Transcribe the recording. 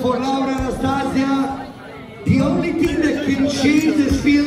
for Laura Anastasia. The only thing that can change this spirit